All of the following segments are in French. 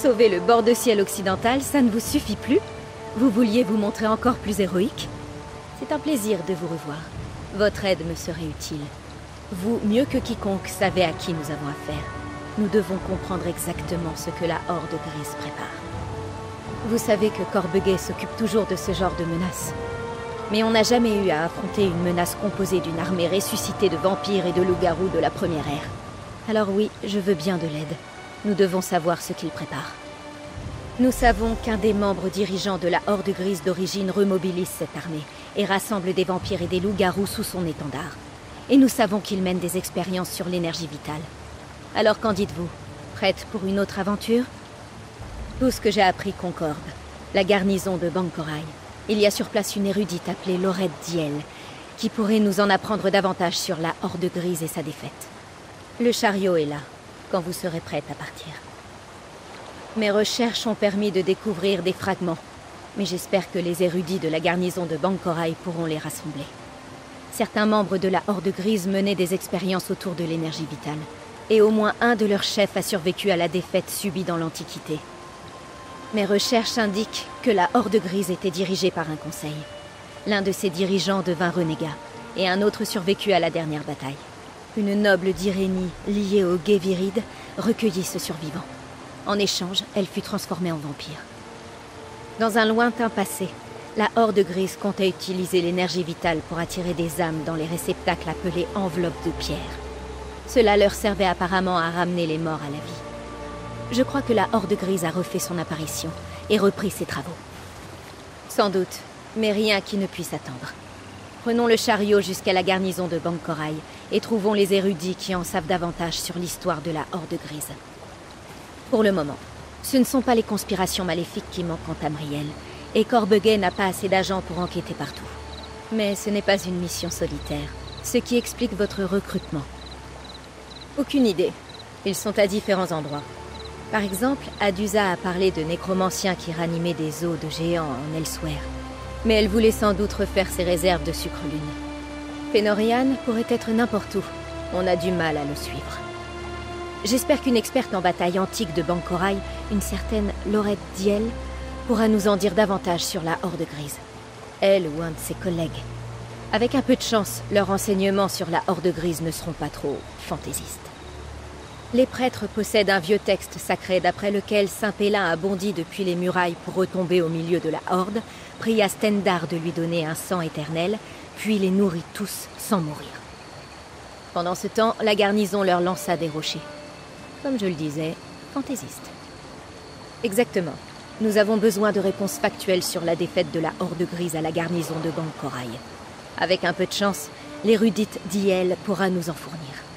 Sauver le bord de ciel occidental, ça ne vous suffit plus Vous vouliez vous montrer encore plus héroïque C'est un plaisir de vous revoir. Votre aide me serait utile. Vous, mieux que quiconque, savez à qui nous avons affaire. Nous devons comprendre exactement ce que la Horde Grise prépare. Vous savez que Corbeguet s'occupe toujours de ce genre de menaces. Mais on n'a jamais eu à affronter une menace composée d'une armée ressuscitée de vampires et de loups-garous de la première ère. Alors oui, je veux bien de l'aide. Nous devons savoir ce qu'il prépare. Nous savons qu'un des membres dirigeants de la Horde Grise d'origine remobilise cette armée et rassemble des vampires et des loups-garous sous son étendard. Et nous savons qu'il mène des expériences sur l'énergie vitale. Alors qu'en dites-vous? Prête pour une autre aventure? Tout ce que j'ai appris concorde. La garnison de Bankorai. Il y a sur place une érudite appelée Laurette Diel, qui pourrait nous en apprendre davantage sur la Horde Grise et sa défaite. Le chariot est là, quand vous serez prête à partir. Mes recherches ont permis de découvrir des fragments, mais j'espère que les érudits de la garnison de Bankorai pourront les rassembler. Certains membres de la Horde Grise menaient des expériences autour de l'énergie vitale, et au moins un de leurs chefs a survécu à la défaite subie dans l'Antiquité. Mes recherches indiquent que la Horde Grise était dirigée par un conseil. L'un de ses dirigeants devint renégat, et un autre survécut à la dernière bataille. Une noble d'Irénie, liée au Géviride, recueillit ce survivant. En échange, elle fut transformée en vampire. Dans un lointain passé, la Horde Grise comptait utiliser l'énergie vitale pour attirer des âmes dans les réceptacles appelés enveloppes de pierre. Cela leur servait apparemment à ramener les morts à la vie. Je crois que la Horde Grise a refait son apparition et repris ses travaux. Sans doute, mais rien qui ne puisse attendre. Prenons le chariot jusqu'à la garnison de Bankorai et trouvons les érudits qui en savent davantage sur l'histoire de la Horde Grise. Pour le moment, ce ne sont pas les conspirations maléfiques qui manquent en Tamriel, et Corbeguet n'a pas assez d'agents pour enquêter partout. Mais ce n'est pas une mission solitaire, ce qui explique votre recrutement. Aucune idée. Ils sont à différents endroits. Par exemple, Adusa a parlé de nécromanciens qui ranimaient des os de géants en Elsewhere. Mais elle voulait sans doute refaire ses réserves de sucre-lune. Fenorian pourrait être n'importe où. On a du mal à le suivre. J'espère qu'une experte en bataille antique de Bankorai, une certaine Laurette Diel, pourra nous en dire davantage sur la Horde Grise. Elle ou un de ses collègues. Avec un peu de chance, leurs renseignements sur la Horde Grise ne seront pas trop fantaisistes. Les prêtres possèdent un vieux texte sacré d'après lequel Saint Pélin a bondi depuis les murailles pour retomber au milieu de la Horde, pria Stendar de lui donner un sang éternel, puis les nourrit tous sans mourir. Pendant ce temps, la garnison leur lança des rochers. Comme je le disais, fantaisiste. Exactement. Nous avons besoin de réponses factuelles sur la défaite de la Horde Grise à la garnison de Bankorai. Avec un peu de chance, l'érudite Diel pourra nous en fournir.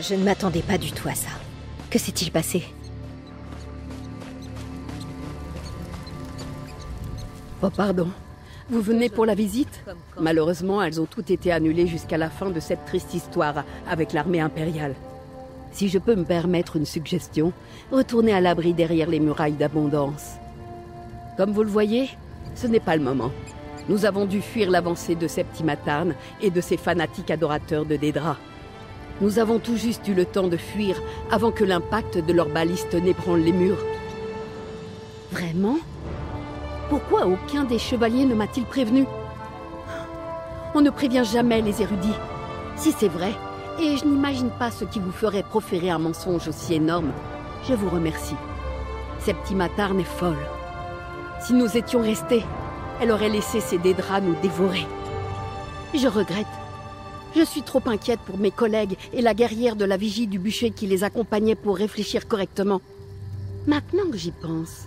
Je ne m'attendais pas du tout à ça. Que s'est-il passé? Oh pardon. Vous venez pour la visite? Malheureusement, elles ont toutes été annulées jusqu'à la fin de cette triste histoire avec l'armée impériale. Si je peux me permettre une suggestion, retournez à l'abri derrière les murailles d'abondance. Comme vous le voyez, ce n'est pas le moment. Nous avons dû fuir l'avancée de Septima Tarn et de ses fanatiques adorateurs de Dédra. Nous avons tout juste eu le temps de fuir avant que l'impact de leurs balistes n'ébranle les murs. Vraiment? Pourquoi aucun des chevaliers ne m'a-t-il prévenu? On ne prévient jamais les érudits. Si c'est vrai, et je n'imagine pas ce qui vous ferait proférer un mensonge aussi énorme, je vous remercie. Septima Tarn est folle. Si nous étions restés, elle aurait laissé ses dédras nous dévorer. Je regrette. Je suis trop inquiète pour mes collègues et la guerrière de la vigie du bûcher qui les accompagnait pour réfléchir correctement. Maintenant que j'y pense,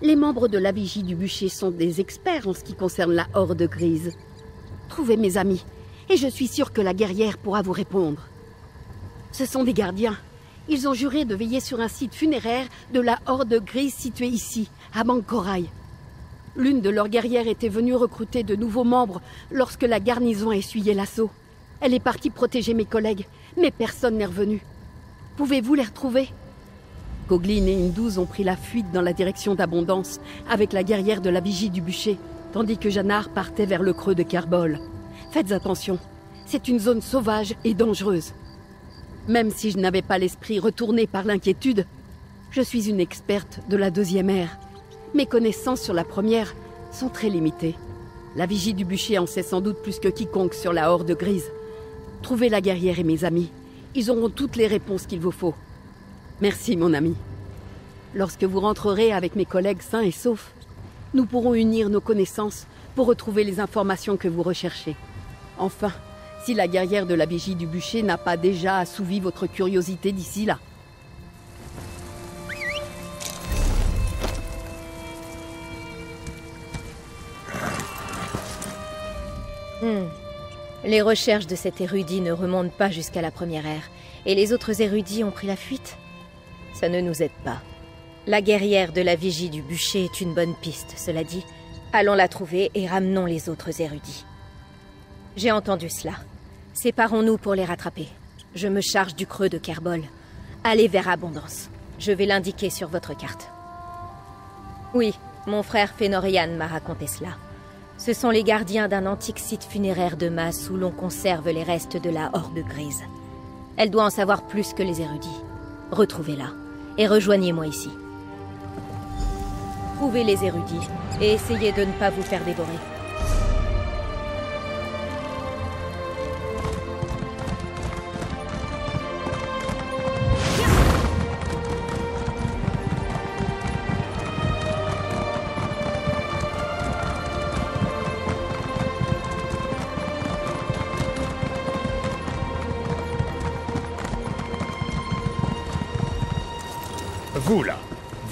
les membres de la vigie du bûcher sont des experts en ce qui concerne la horde grise. Trouvez mes amis, et je suis sûre que la guerrière pourra vous répondre. Ce sont des gardiens. Ils ont juré de veiller sur un site funéraire de la horde grise situé ici, à Bankorai. L'une de leurs guerrières était venue recruter de nouveaux membres lorsque la garnison a essuyé l'assaut. Elle est partie protéger mes collègues, mais personne n'est revenu. Pouvez-vous les retrouver? Coglin et Indouze ont pris la fuite dans la direction d'Abondance avec la guerrière de la vigie du bûcher, tandis que Janard partait vers le creux de Kerbol. Faites attention, c'est une zone sauvage et dangereuse. Même si je n'avais pas l'esprit retourné par l'inquiétude, je suis une experte de la deuxième ère. Mes connaissances sur la première sont très limitées. La vigie du bûcher en sait sans doute plus que quiconque sur la horde grise. Trouvez la guerrière et mes amis. Ils auront toutes les réponses qu'il vous faut. Merci, mon ami. Lorsque vous rentrerez avec mes collègues sains et saufs, nous pourrons unir nos connaissances pour retrouver les informations que vous recherchez. Enfin, si la guerrière de la vigie du bûcher n'a pas déjà assouvi votre curiosité d'ici là. Hmm. Les recherches de cet érudit ne remontent pas jusqu'à la première ère, et les autres érudits ont pris la fuite? Ça ne nous aide pas. La guerrière de la vigie du bûcher est une bonne piste, cela dit. Allons la trouver et ramenons les autres érudits. J'ai entendu cela. Séparons-nous pour les rattraper. Je me charge du creux de Kerbol. Allez vers Abondance. Je vais l'indiquer sur votre carte. Oui, mon frère Fénorian m'a raconté cela. Ce sont les gardiens d'un antique site funéraire de masse où l'on conserve les restes de la Horde Grise. Elle doit en savoir plus que les érudits. Retrouvez-la et rejoignez-moi ici. Trouvez les érudits et essayez de ne pas vous faire dévorer.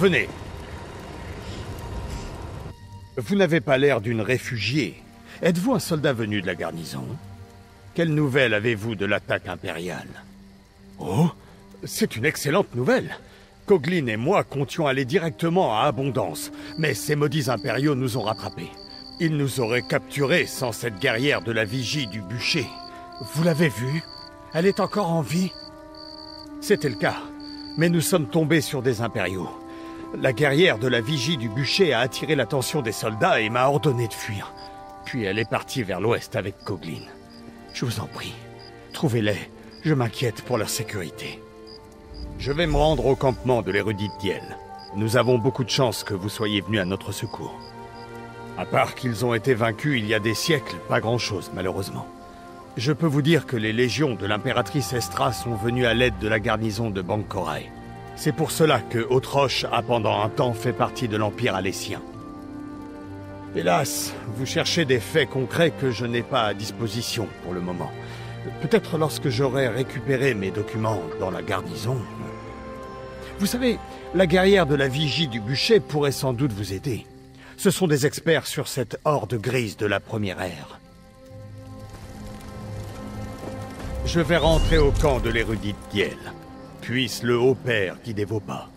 Venez. Vous n'avez pas l'air d'une réfugiée. Êtes-vous un soldat venu de la garnison? Quelle nouvelle avez-vous de l'attaque impériale? Oh, c'est une excellente nouvelle. Coglin et moi comptions aller directement à Abondance, mais ces maudits impériaux nous ont rattrapés. Ils nous auraient capturés sans cette guerrière de la vigie du bûcher. Vous l'avez vue? Elle est encore en vie? C'était le cas. Mais nous sommes tombés sur des impériaux. La guerrière de la vigie du bûcher a attiré l'attention des soldats et m'a ordonné de fuir. Puis elle est partie vers l'ouest avec Coglin. Je vous en prie, trouvez-les. Je m'inquiète pour leur sécurité. Je vais me rendre au campement de l'érudite Diel. Nous avons beaucoup de chance que vous soyez venus à notre secours. À part qu'ils ont été vaincus il y a des siècles, pas grand-chose, malheureusement. Je peux vous dire que les légions de l'impératrice Estra sont venues à l'aide de la garnison de Bankorai. C'est pour cela que Autroche a pendant un temps fait partie de l'Empire alessien. Hélas, vous cherchez des faits concrets que je n'ai pas à disposition pour le moment. Peut-être lorsque j'aurai récupéré mes documents dans la garnison. Vous savez, la guerrière de la vigie du bûcher pourrait sans doute vous aider. Ce sont des experts sur cette horde grise de la première ère. Je vais rentrer au camp de l'érudite Diel. Puisse le haut-père guider vos pas.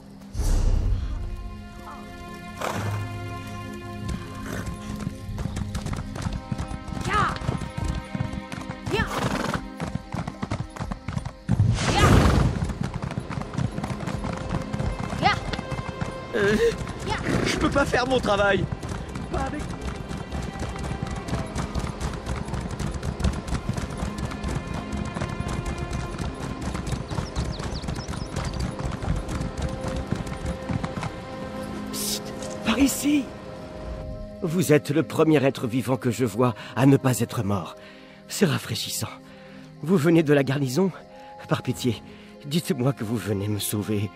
Euh, je peux pas faire mon travail. Pas avec... ici. Vous êtes le premier être vivant que je vois à ne pas être mort. C'est rafraîchissant. Vous venez de la garnison? Par pitié, dites-moi que vous venez me sauver.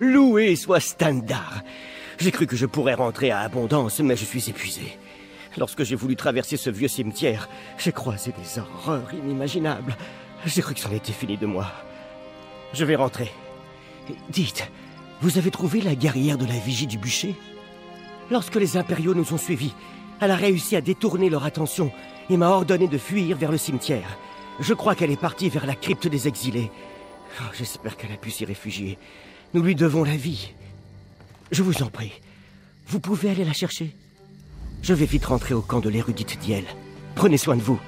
Loué soit Standard. J'ai cru que je pourrais rentrer à Abondance, mais je suis épuisé. Lorsque j'ai voulu traverser ce vieux cimetière, j'ai croisé des horreurs inimaginables. J'ai cru que c'en était fini de moi. Je vais rentrer. Dites, vous avez trouvé la guerrière de la vigie du bûcher? Lorsque les impériaux nous ont suivis, elle a réussi à détourner leur attention et m'a ordonné de fuir vers le cimetière. Je crois qu'elle est partie vers la crypte des exilés. Oh, J'espère qu'elle a pu s'y réfugier. Nous lui devons la vie. Je vous en prie. Vous pouvez aller la chercher? Je vais vite rentrer au camp de l'érudite Diel. Prenez soin de vous.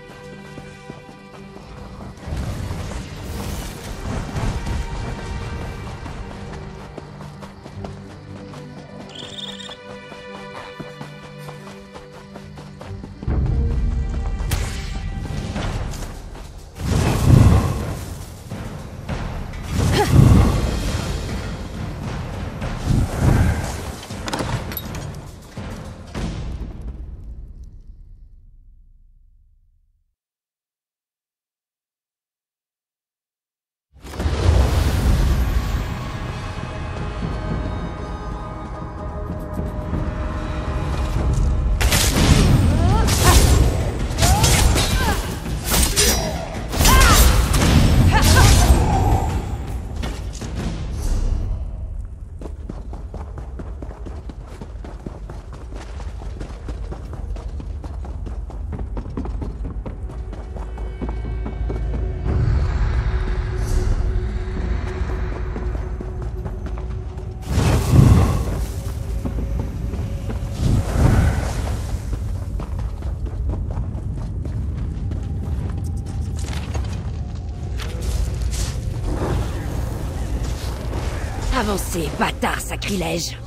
Avancez, bâtard sacrilège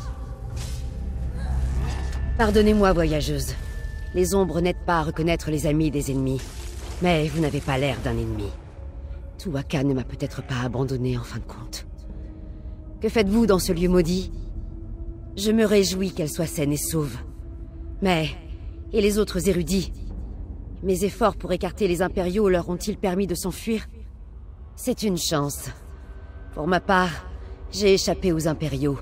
Pardonnez-moi, voyageuse. Les ombres n'aident pas à reconnaître les amis des ennemis. Mais vous n'avez pas l'air d'un ennemi. Tuwaka ne m'a peut-être pas abandonné en fin de compte. Que faites-vous dans ce lieu maudit? Je me réjouis qu'elle soit saine et sauve. Mais... Et les autres érudits? Mes efforts pour écarter les impériaux leur ont-ils permis de s'enfuir? C'est une chance. Pour ma part, j'ai échappé aux impériaux,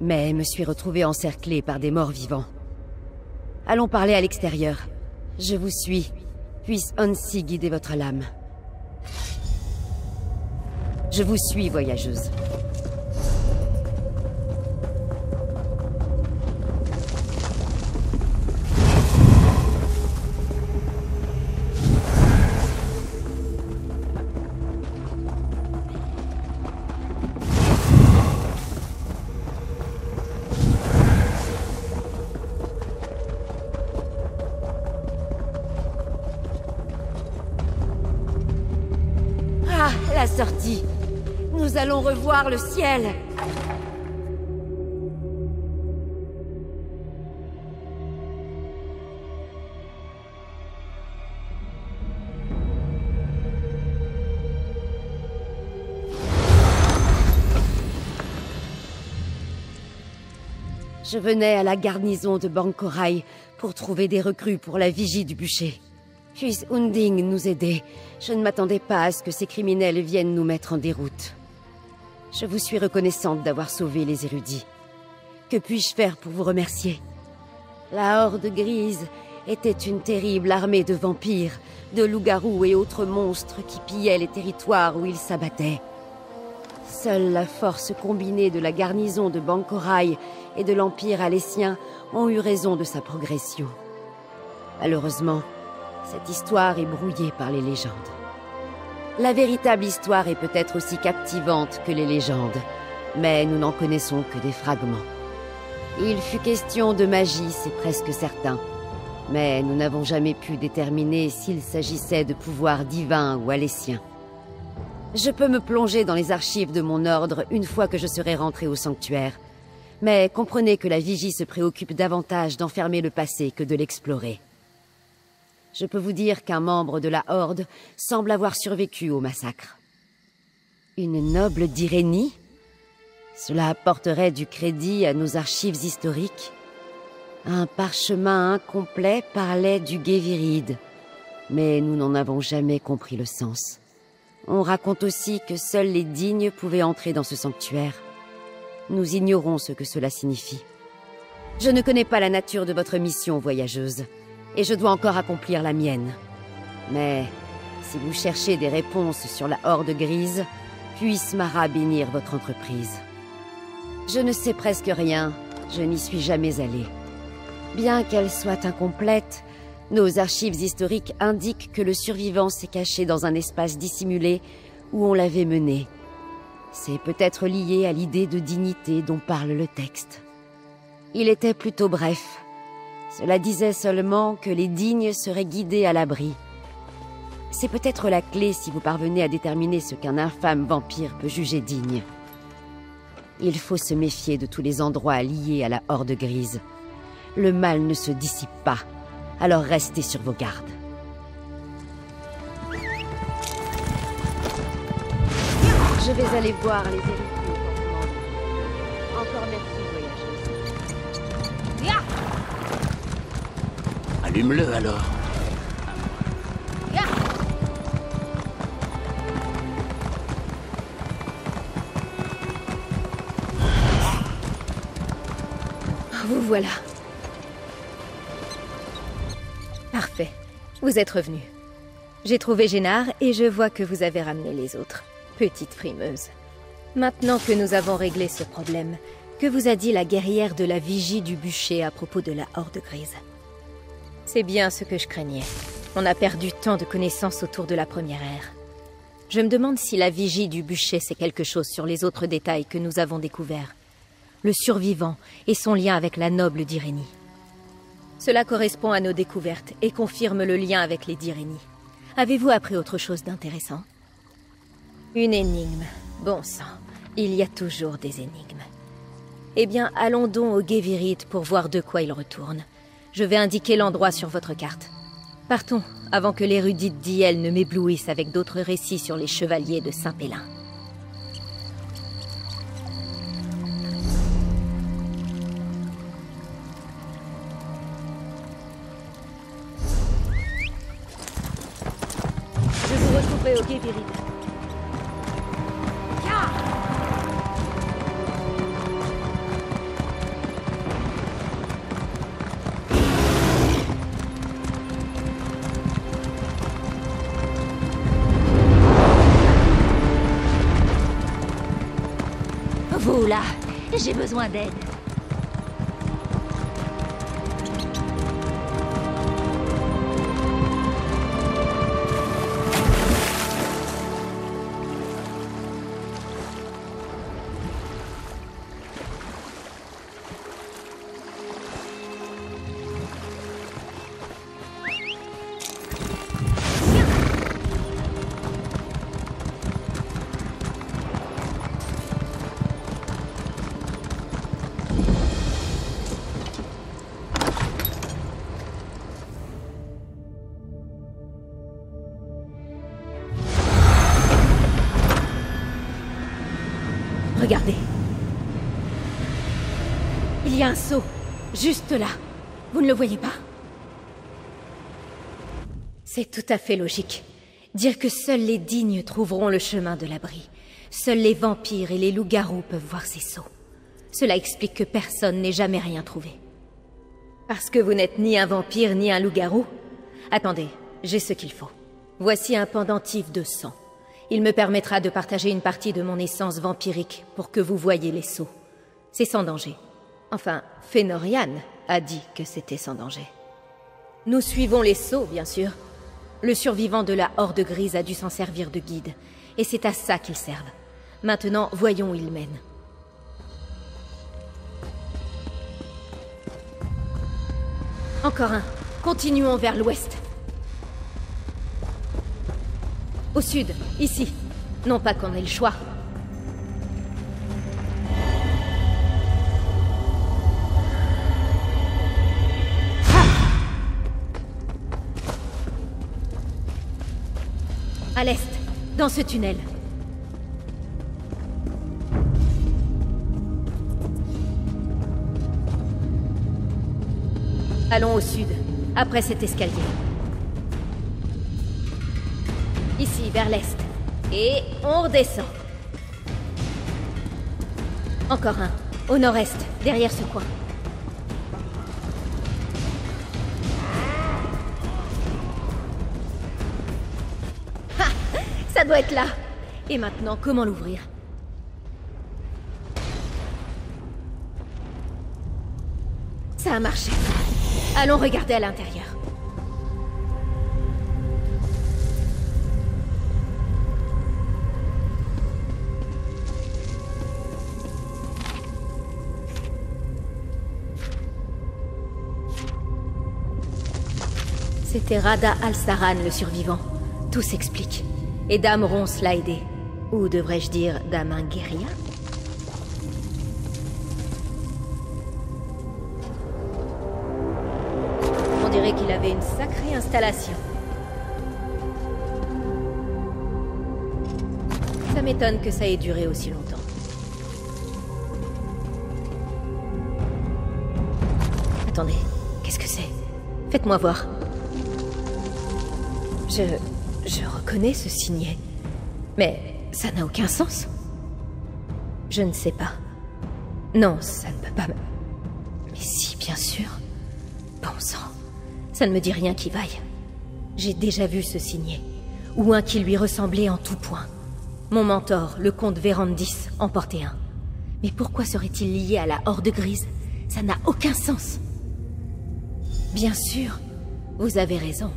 mais me suis retrouvé encerclé par des morts vivants. Allons parler à l'extérieur. Je vous suis. Puisse Hansi guider votre lame. Je vous suis, voyageuse. Nous allons revoir le ciel. Je venais à la garnison de Bankorai pour trouver des recrues pour la vigie du bûcher. Puisse Unding nous aider. Je ne m'attendais pas à ce que ces criminels viennent nous mettre en déroute. Je vous suis reconnaissante d'avoir sauvé les érudits. Que puis-je faire pour vous remercier? La Horde Grise était une terrible armée de vampires, de loups-garous et autres monstres qui pillaient les territoires où ils s'abattaient. Seule la force combinée de la garnison de Bankorai et de l'Empire alessien ont eu raison de sa progression. Malheureusement, cette histoire est brouillée par les légendes. La véritable histoire est peut-être aussi captivante que les légendes, mais nous n'en connaissons que des fragments. Il fut question de magie, c'est presque certain, mais nous n'avons jamais pu déterminer s'il s'agissait de pouvoirs divins ou alésiens. Je peux me plonger dans les archives de mon ordre une fois que je serai rentré au sanctuaire, mais comprenez que la vigie se préoccupe davantage d'enfermer le passé que de l'explorer je peux vous dire qu'un membre de la Horde semble avoir survécu au massacre. Une noble d'Irénie Cela apporterait du crédit à nos archives historiques. Un parchemin incomplet parlait du Guéviride, mais nous n'en avons jamais compris le sens. On raconte aussi que seuls les dignes pouvaient entrer dans ce sanctuaire. Nous ignorons ce que cela signifie. Je ne connais pas la nature de votre mission, voyageuse et je dois encore accomplir la mienne. Mais si vous cherchez des réponses sur la Horde Grise, puisse Mara bénir votre entreprise. Je ne sais presque rien, je n'y suis jamais allée. Bien qu'elle soit incomplète, nos archives historiques indiquent que le survivant s'est caché dans un espace dissimulé où on l'avait mené. C'est peut-être lié à l'idée de dignité dont parle le texte. Il était plutôt bref, Cela disait seulement que les dignes seraient guidés à l'abri. C'est peut-être la clé si vous parvenez à déterminer ce qu'un infâme vampire peut juger digne. Il faut se méfier de tous les endroits liés à la Horde Grise. Le mal ne se dissipe pas, alors restez sur vos gardes. Je vais aller voir les héritiers. Encore merci, Allume-le alors. Vous voilà. Parfait. Vous êtes revenu. J'ai trouvé Génard et je vois que vous avez ramené les autres. Petite frimeuse. Maintenant que nous avons réglé ce problème, que vous a dit la guerrière de la vigie du bûcher à propos de la Horde Grise? C'est bien ce que je craignais. On a perdu tant de connaissances autour de la première ère. Je me demande si la vigie du bûcher sait quelque chose sur les autres détails que nous avons découverts. Le survivant et son lien avec la noble d'Irénie. Cela correspond à nos découvertes et confirme le lien avec les d'Irénie. Avez-vous appris autre chose d'intéressant? Une énigme. Bon sang, il y a toujours des énigmes. Eh bien, allons donc au Guévirite pour voir de quoi il retourne. Je vais indiquer l'endroit sur votre carte. Partons, avant que l'érudite d'Iel ne m'éblouisse avec d'autres récits sur les chevaliers de Saint-Pélin. J'ai besoin d'aide. Regardez. Il y a un seau, juste là. Vous ne le voyez pas? C'est tout à fait logique. Dire que seuls les dignes trouveront le chemin de l'abri. Seuls les vampires et les loups-garous peuvent voir ces seaux. Cela explique que personne n'ait jamais rien trouvé. Parce que vous n'êtes ni un vampire ni un loup-garou? Attendez, j'ai ce qu'il faut. Voici un pendentif de sang. Il me permettra de partager une partie de mon essence vampirique pour que vous voyiez les sceaux. C'est sans danger. Enfin, Fenorian a dit que c'était sans danger. Nous suivons les sceaux, bien sûr. Le survivant de la Horde Grise a dû s'en servir de guide, et c'est à ça qu'ils servent. Maintenant, voyons où ils mènent. Encore un. Continuons vers l'ouest. Au sud, ici. Non pas qu'on ait le choix. À l'est, dans ce tunnel. Allons au sud, après cet escalier. Ici, vers l'est. Et on redescend. Encore un. Au nord-est, derrière ce coin. Ha Ça doit être là. Et maintenant, comment l'ouvrir? Ça a marché. Allons regarder à l'intérieur. C'était Rada Al-Saran, le survivant. Tout s'explique. Et Dame Ronce l'a aidé. Ou devrais-je dire Dame Ingeria On dirait qu'il avait une sacrée installation. Ça m'étonne que ça ait duré aussi longtemps. Attendez, qu'est-ce que c'est? Faites-moi voir. Je... je reconnais ce signet. Mais ça n'a aucun sens. Je ne sais pas. Non, ça ne peut pas... me- Mais si, bien sûr. Bon sang. Ça ne me dit rien qui vaille. J'ai déjà vu ce signet. Ou un qui lui ressemblait en tout point. Mon mentor, le comte Vérandis, en portait un. Mais pourquoi serait-il lié à la Horde Grise? Ça n'a aucun sens. Bien sûr, vous avez raison.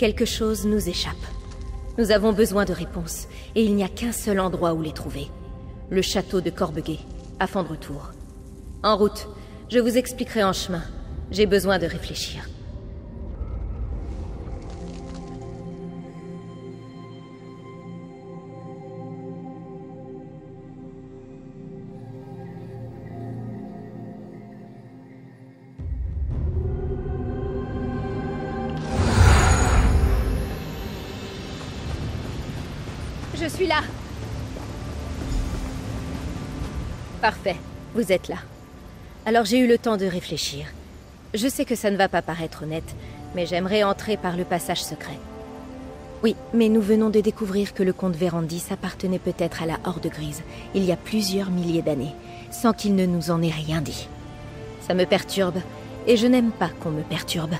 Quelque chose nous échappe. Nous avons besoin de réponses, et il n'y a qu'un seul endroit où les trouver. Le château de Corbeguet, à Fandretour. En route, je vous expliquerai en chemin. J'ai besoin de réfléchir. Suis là. Parfait, vous êtes là. Alors j'ai eu le temps de réfléchir. Je sais que ça ne va pas paraître honnête, mais j'aimerais entrer par le passage secret. Oui, mais nous venons de découvrir que le comte Vérandis appartenait peut-être à la Horde Grise, il y a plusieurs milliers d'années, sans qu'il ne nous en ait rien dit. Ça me perturbe, et je n'aime pas qu'on me perturbe.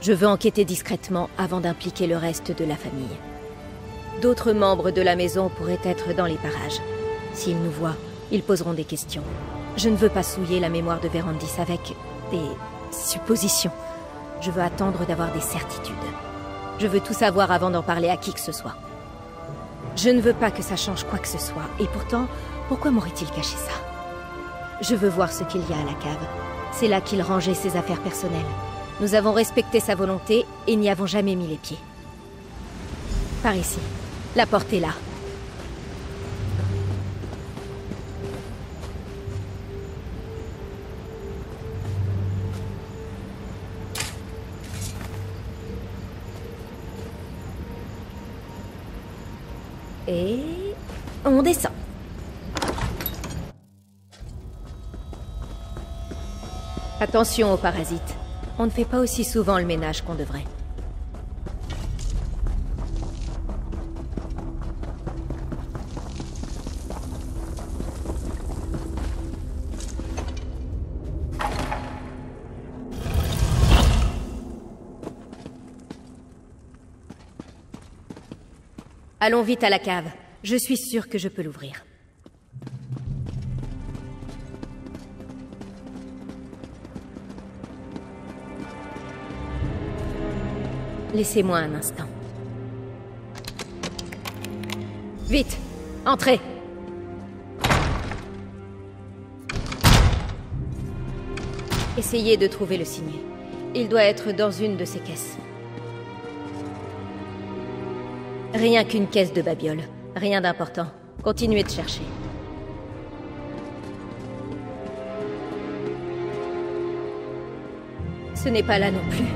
Je veux enquêter discrètement avant d'impliquer le reste de la famille. D'autres membres de la maison pourraient être dans les parages. S'ils nous voient, ils poseront des questions. Je ne veux pas souiller la mémoire de Vérandis avec des suppositions. Je veux attendre d'avoir des certitudes. Je veux tout savoir avant d'en parler à qui que ce soit. Je ne veux pas que ça change quoi que ce soit. Et pourtant, pourquoi m'aurait-il caché ça? Je veux voir ce qu'il y a à la cave. C'est là qu'il rangeait ses affaires personnelles. Nous avons respecté sa volonté et n'y avons jamais mis les pieds. Par ici. La porte est là. Et... on descend. Attention aux parasites. On ne fait pas aussi souvent le ménage qu'on devrait. Allons vite à la cave. Je suis sûre que je peux l'ouvrir. Laissez-moi un instant. Vite Entrez Essayez de trouver le signet. Il doit être dans une de ces caisses. Rien qu'une caisse de babiole. Rien d'important. Continuez de chercher. Ce n'est pas là non plus.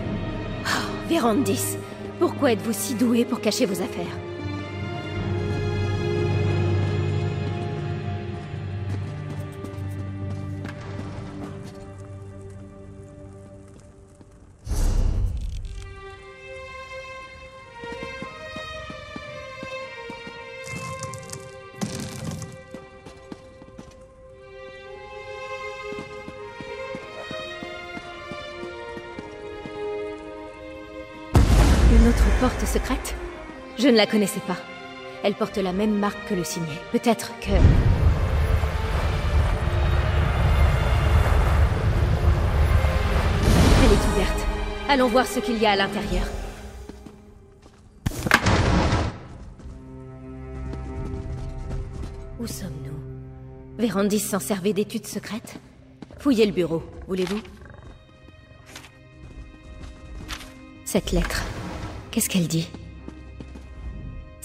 Oh, Vérandis, pourquoi êtes-vous si doué pour cacher vos affaires? Ne la connaissais pas. Elle porte la même marque que le signet. Peut-être que... Elle est ouverte. Allons voir ce qu'il y a à l'intérieur. Où sommes-nous? Vérandis s'en servait d'études secrètes Fouillez le bureau, voulez-vous? Cette lettre, qu'est-ce qu'elle dit?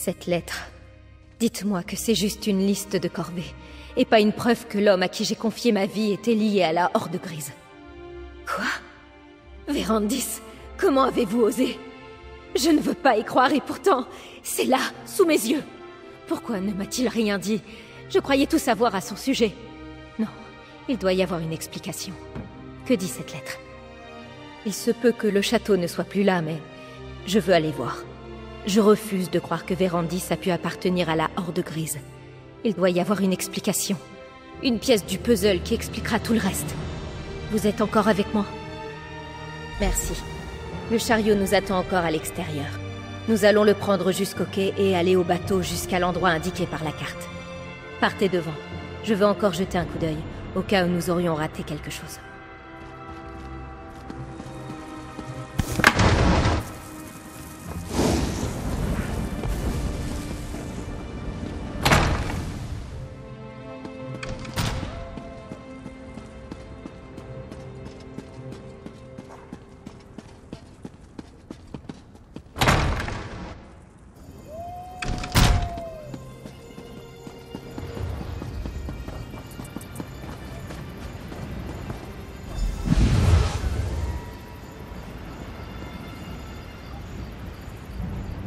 Cette lettre, dites-moi que c'est juste une liste de corvées, et pas une preuve que l'homme à qui j'ai confié ma vie était lié à la Horde Grise. Quoi? Vérandis, comment avez-vous osé? Je ne veux pas y croire et pourtant, c'est là, sous mes yeux. Pourquoi ne m'a-t-il rien dit? Je croyais tout savoir à son sujet. Non, il doit y avoir une explication. Que dit cette lettre? Il se peut que le château ne soit plus là, mais je veux aller voir. Je refuse de croire que Vérandis a pu appartenir à la Horde Grise. Il doit y avoir une explication. Une pièce du puzzle qui expliquera tout le reste. Vous êtes encore avec moi Merci. Le chariot nous attend encore à l'extérieur. Nous allons le prendre jusqu'au quai et aller au bateau jusqu'à l'endroit indiqué par la carte. Partez devant. Je veux encore jeter un coup d'œil, au cas où nous aurions raté quelque chose.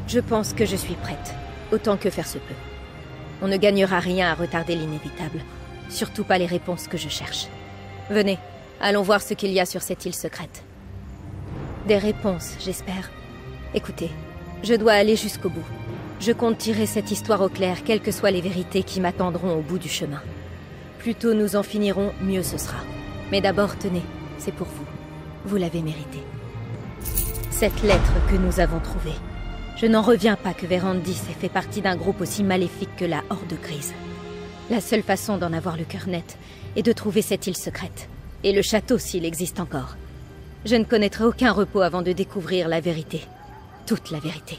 Je pense que je suis prête, autant que faire se peut. On ne gagnera rien à retarder l'inévitable, surtout pas les réponses que je cherche. Venez, allons voir ce qu'il y a sur cette île secrète. Des réponses, j'espère. Écoutez, je dois aller jusqu'au bout. Je compte tirer cette histoire au clair, quelles que soient les vérités qui m'attendront au bout du chemin. Plus tôt nous en finirons, mieux ce sera. Mais d'abord, tenez, c'est pour vous. Vous l'avez mérité. Cette lettre que nous avons trouvée. Je n'en reviens pas que Vérandis ait fait partie d'un groupe aussi maléfique que la Horde Grise. La seule façon d'en avoir le cœur net est de trouver cette île secrète. Et le château s'il existe encore. Je ne connaîtrai aucun repos avant de découvrir la vérité. Toute la vérité.